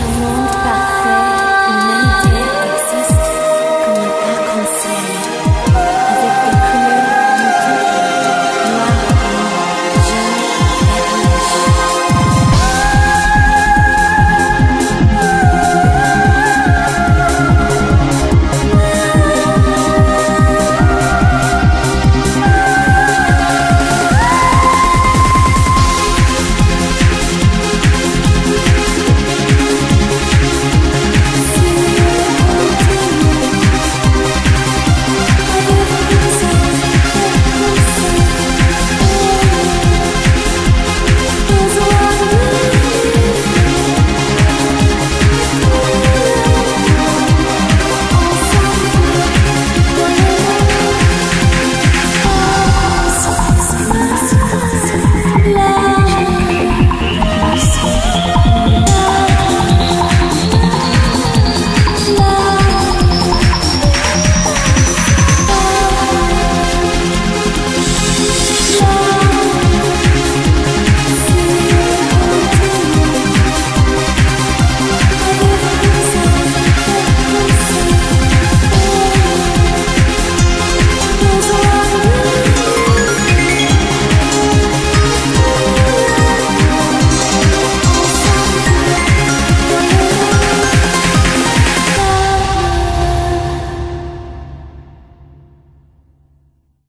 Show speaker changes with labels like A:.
A: I.